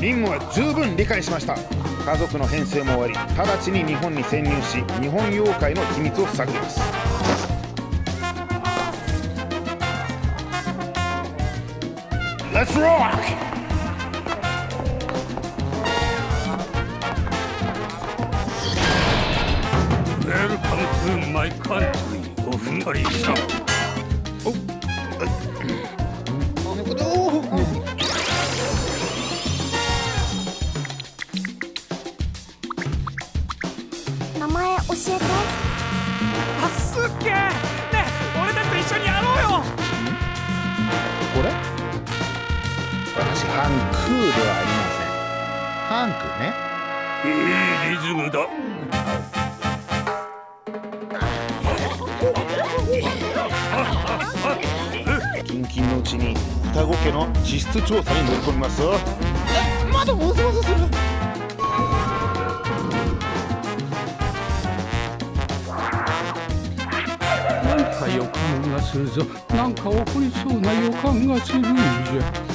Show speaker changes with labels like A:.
A: 任務は十分理解しました。家族の編成も終わり直ちに日本に潜入し日本妖怪の秘密を探ります。Let's rock!
B: Welcome to my country お二人さん
C: 名前教えて。
D: あすっげえねえ俺たちと一緒にやろうよ。
A: これ？私ハンクーではありません。ハンクね。
B: いいリズムだ。
A: 近々のうちに双子家の地質調査に乗り込みますぞまだもぞもぞする
B: か予感がするぞ。なんか起こりそうな予感がするんじゃ